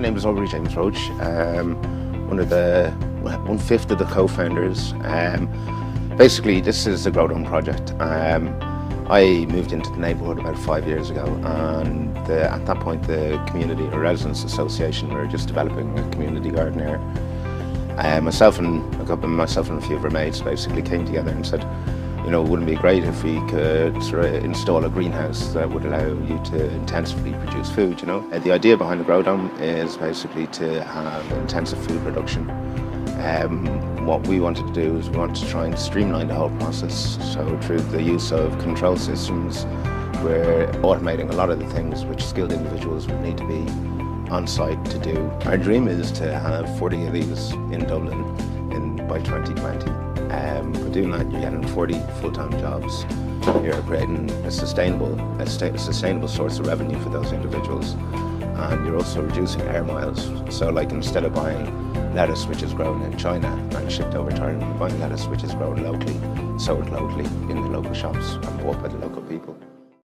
my name is Aubrey James Roach. Um, one of the one fifth of the co-founders. Um, basically, this is the Grow Dome project. Um, I moved into the neighbourhood about five years ago, and the, at that point, the community or residents association were just developing a community garden here. Uh, myself and a couple, of myself and a few of our mates basically came together and said, you know, wouldn't it be great if we could sort of install a greenhouse that would allow you to intensively produce food, you know? Uh, the idea behind the Grow Dome is basically to have intensive food production. Um, what we wanted to do is we wanted to try and streamline the whole process. So through the use of control systems, we're automating a lot of the things which skilled individuals would need to be on site to do. Our dream is to have 40 of these in Dublin in, by 2020. Doing that, you're getting 40 full-time jobs. You're creating a sustainable, a sustainable source of revenue for those individuals, and you're also reducing air miles. So, like instead of buying lettuce which is grown in China and shipped over to Ireland, buying lettuce which is grown locally, sold locally in the local shops, and bought by the local people.